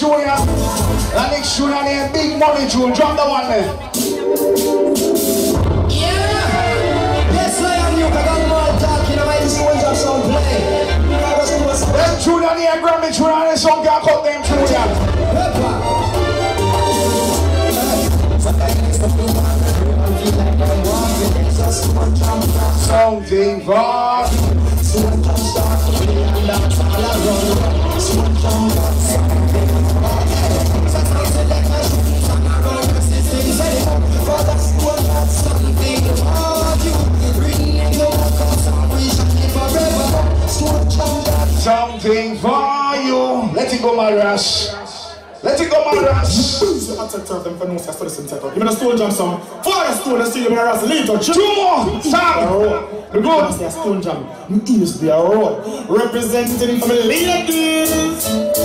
tune, yeah. The next tune, and then big money tune. Drop the one there. Yes, I am you, Kagan talking about this soldier sound play. Them tune, and then Grammy tune, and then some can cut them tune, yeah. Something for something for you. Let it go, my rush. Let it go, my rush. So I take care of them for no sense for the center. Give me the stone jam song. For the stone, see you my ras later. Two more. Stop. The good. say a stone jam. Me is the road. Representing for the ladies.